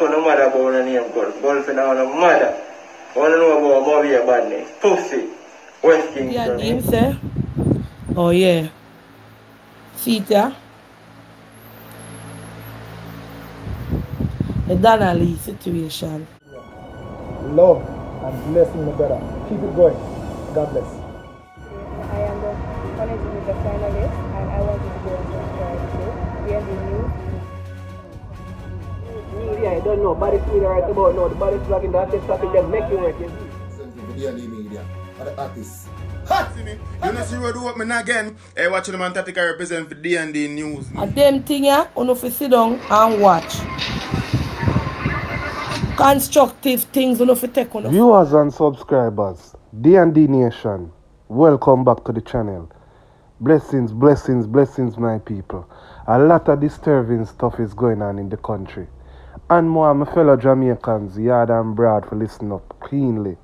talk on no mother about a name called girlfriend on a mother. Wanna know about Bobby a badness? Pussy. West Yeah, Kingston. name eh? say. Oh yeah. See it. The Donna-Lee situation. love and blessing my brother. Keep it going. God bless. I am the honestly with finalist and I want to go and subscribe to D&D News. Media, I don't know. Body media right about now. The body vlogging, that is something that make you work. you see. Something for the media. For the artists. See me? You know see road open again. Hey, eh, watching the man Tatika represent for D&D News. And them thing yeah, you fi sit down and watch. Constructive things you fi take on. Viewers and subscribers, D&D Nation, welcome back to the channel. Blessings, blessings, blessings, my people. A lot of disturbing stuff is going on in the country. And more, my fellow Jamaicans, yard and broad, for listening up cleanly.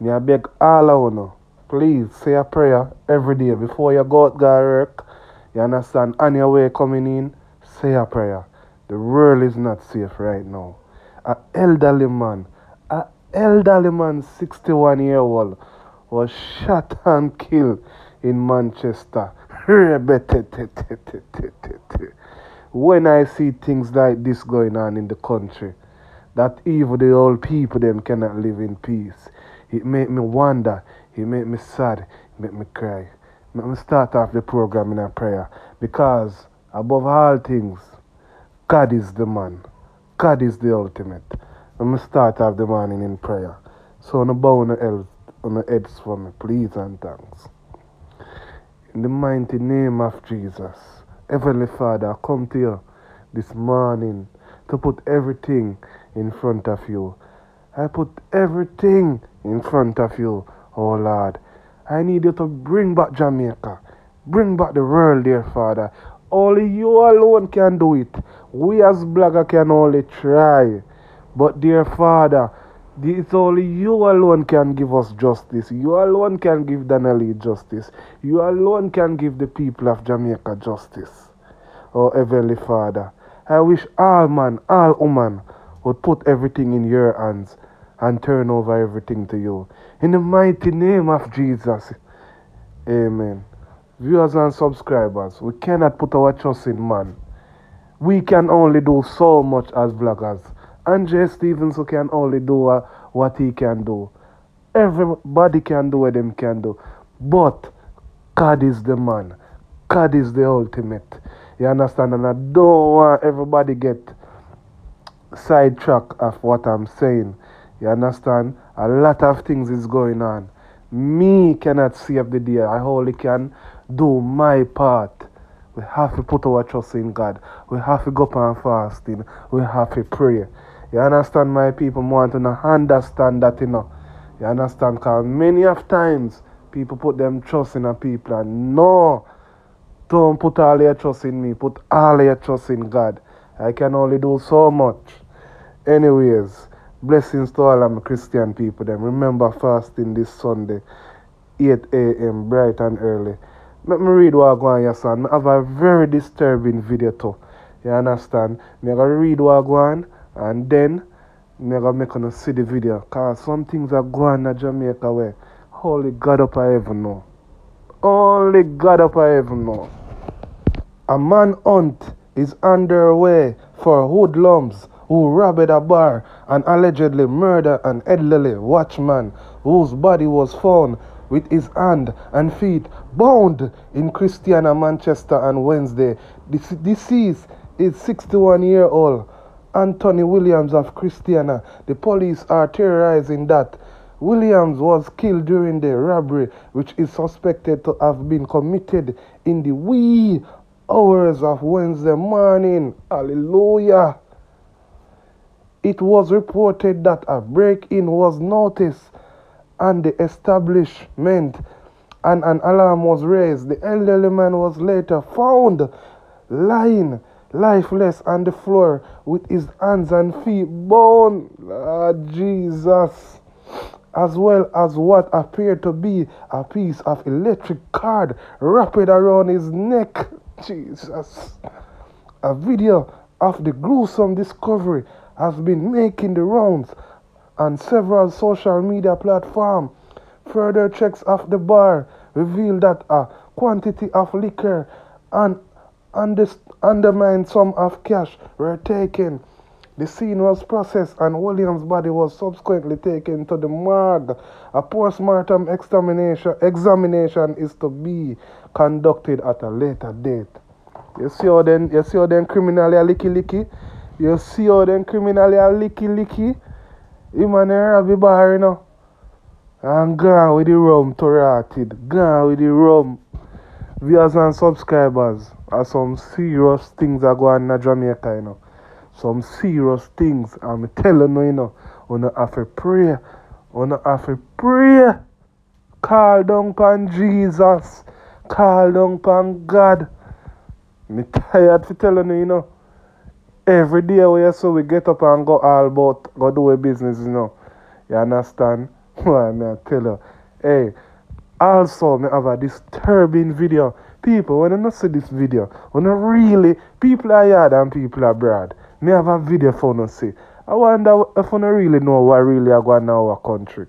Me I beg all of you, please say a prayer every day before you go out go work. You understand? On your way coming in, say a prayer. The world is not safe right now. A elderly man, a elderly man, 61 year old, was shot and killed in Manchester. When I see things like this going on in the country, that even the old people them cannot live in peace. It make me wonder, it make me sad, it make me cry. Let me start off the program in a prayer because above all things, God is the man. God is the ultimate. Let me start off the morning in prayer. So on the bow on the heads, on the heads for me, please and thanks. In the mighty name of Jesus, Heavenly Father, I come to you this morning to put everything in front of you. I put everything in front of you, oh Lord. I need you to bring back Jamaica. Bring back the world, dear Father. Only you alone can do it. We as blogger can only try. But dear Father, it's only you alone can give us justice. You alone can give Donna-Lee justice. You alone can give the people of Jamaica justice. Oh Heavenly Father, I wish all man, all woman would put everything in your hands and turn over everything to you. In the mighty name of Jesus. Amen. Viewers and subscribers, we cannot put our trust in man. We can only do so much as vloggers. Andre Stevenson can only do uh, what he can do. Everybody can do what them can do. But God is the man. God is the ultimate. You understand? And I don't want everybody get sidetracked of what I'm saying. You understand? A lot of things is going on. Me cannot save the day. I only can do my part. We have to put our trust in God. We have to go up and fasting. We have to pray. You understand, my people? want to understand that, you know. You understand? Because many of times people put them trust in a people and no, don't put all your trust in me. Put all your trust in God. I can only do so much. Anyways, blessings to all my Christian people. Then remember fasting this Sunday, 8 a.m. bright and early. Let me read what I go on your son. I have a very disturbing video too. You understand? Me read what I go on and then me gonna make you see the video. Cause some things are going in Jamaica where holy God up I ever know. Only God up I ever know. A man hunt is underway for hoodlums who robbed a bar and allegedly murdered an elderly watchman whose body was found with his hand and feet bound in Christiana, Manchester on Wednesday. The deceased is 61 year old Anthony Williams of Christiana. The police are terrorizing that Williams was killed during the robbery, which is suspected to have been committed in the wee hours of Wednesday morning. Hallelujah. It was reported that a break in was noticed and the establishment and an alarm was raised. The elderly man was later found lying lifeless on the floor with his hands and feet bound. Lord Jesus. As well as what appeared to be a piece of electric cord wrapped around his neck. Jesus. A video of the gruesome discovery has been making the rounds on several social media platforms. Further checks of the bar revealed that a quantity of liquor and under, undermined some of cash were taken. The scene was processed and Williams' body was subsequently taken to the morgue. A post-mortem examination, examination is to be conducted at a later date. You see how them, you see how them criminally are licky licky? You see how them criminally are licky licky? Him and Robbie bar, you know. And gone with the rum to rotted. Gone with the rum. Viewers and subscribers are some serious things are going on in Jamaica, you know. Some serious things. I'm telling you, you know. On have to pray. On have to pray. Call down upon Jesus. Call down upon God. Me tired for telling you, you know. Every day we so we get up and go all about go do a business, you know. You understand? Me I tell you. Hey, also me have a disturbing video. People, when I not see this video, when I really people are here and people are abroad, me have a video for you see. I wonder if you really know what really are going on our country.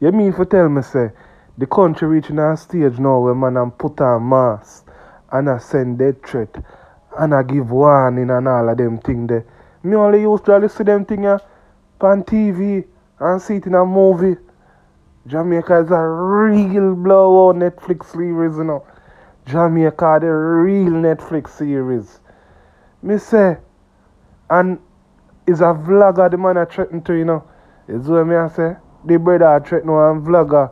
You mean for tell me say the country reaching a stage now where man and put on mask and I send death threat and I give warning and all of them thing there. Me only used to see them thing on TV and see it in a movie. Jamaica is a real blowout Netflix series, you know. Jamaica the real Netflix series. Me say, and is a vlogger the man I threaten to, you know. Is what me I say. The brother I threaten to and vlogger.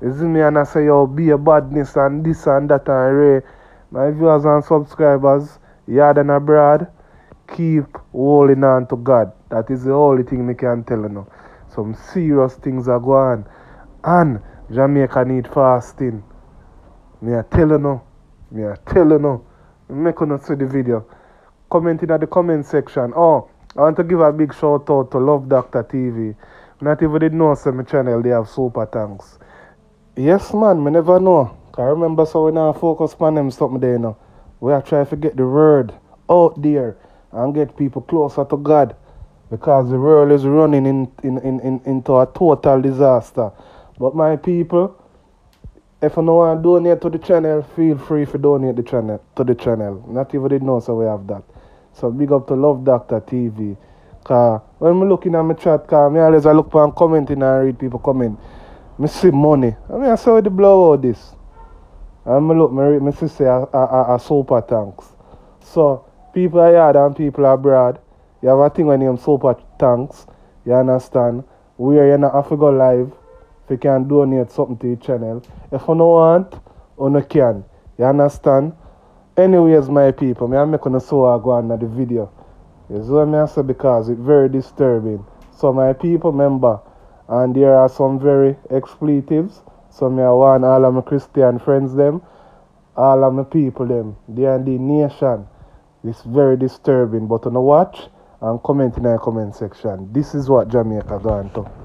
Is me and I say, yo, be a badness and this and that and ray. My viewers and subscribers, yard and abroad, keep holding on to God. That is the only thing me can tell you now. Some serious things are going on. And Jamaica need fasting. Me I tell you. Me I tell you. Make you not see the video. Comment in the comment section. Oh, I want to give a big shout out to Love Doctor TV. Not even did know some channel they have super thanks. Yes man, me never know. I remember so we now focus on them something there now. We are trying to get the word out there and get people closer to God. Because the world is running in, in, in, in, into a total disaster. But my people, if you want to donate to the channel, feel free to donate the channel to the channel. Not even did know so we have that. So big up to Love Doctor TV. Cause when I'm looking at my chat, cause me always I look and commenting and read people comment. Me see money. I mean I saw the blow out this. And me look, me read, me see say a, a, a, super tanks. So people are here and people are abroad. You have a thing when you super tanks. You understand? Where you not have to go live. If you can donate something to the channel. If you don't want, you can. You understand? Anyways, my people, me I make on so I go on the video. You see what I say because it's very disturbing. So my people remember, and there are some very expletives. So me I want all of my Christian friends them, all of my people them, they and the nation. It's very disturbing. But on know watch and comment in the comment section. This is what Jamaica going to.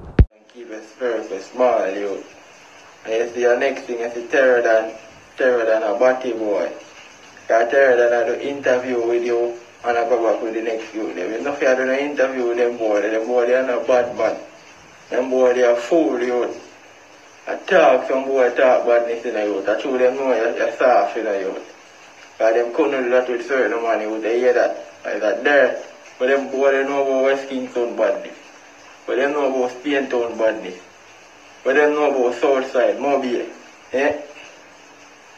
A small, you. And you see your next thing, you see Terro Don a batty boy. Than I do interview with you and I go back with the next few. Them. You know if you do an interview with them boy, them boy they are not bad man. Them boy they are fool you. I talk, some boy talk badness in the youth. I show them know you're, you're soft in the youth. Because them couldn't do that with certain you would hear that. Like that there. But them boy they know about West Kingston badness. But they know about Spain Town badness. waɗannooɓo soul side mo mbiye e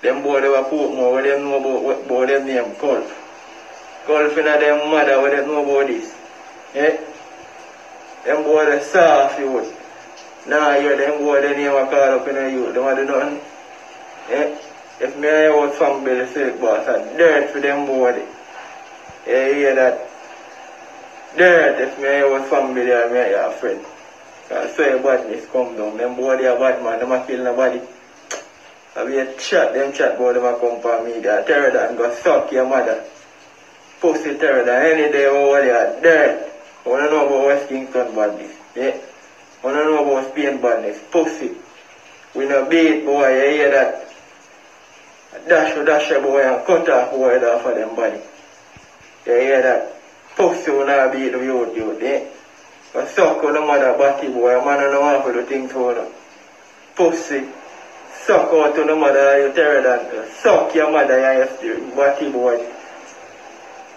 ɗen ɓoolewa puuɓ mo waɗannooɓo ɓoolen ndiyam kol kol fina ɗen maɗa waɗannooɓo ɗis e ɗen ɓoole saafi wol. Naa yo ɗen ɓoole nima kaaro fina yuɗe waɗi noon e if maya wo famɓele sirik ɓaasa ɗeet fi ɗen ɓoole e yiyeɗat ɗeet if maya wo famɓile a maya a friend So your badness come down. Them they a bad man, them a kill nobody. I be a chat, them chat boy them a come for me. They terror that go suck your mother. Pussy terror that any day over there, dirt. Wanna know about West Kingston badness? Yeah? Wanna know about Spain badness? Pussy. We no beat boy, you hear that? Dash for dash boy and cut off boy off of them body. You hear that? Pussy when I beat the youth, youth, eh? But suck on the mother body boy, a man don't want to do things for you. Pussy. Suck out to the mother, you than suck your mother and your body boy.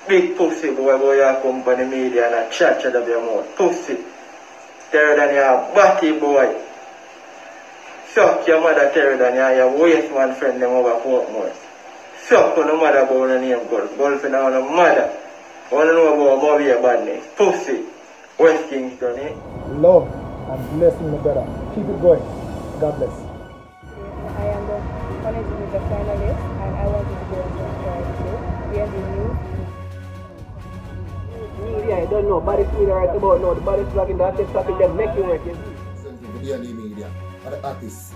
Big pussy boy, boy, you come for the media and a chat chat of your mouth. Pussy. Terror than your body boy. Suck your mother terror than your, waste man friend them over Portmore. Suck on the mother about the name. Gulf in on the mother. Wanna know about Bobby badness. Pussy. West Kingston, eh? Love and blessing, my brother. Keep it going. God bless. I am the Honeydew with the finalist and I wanted to go and subscribe to D&D News. Media, I don't know. Body media right about now. The body vlogging, that's the topic that make you work. you the D&D media. Are the artists.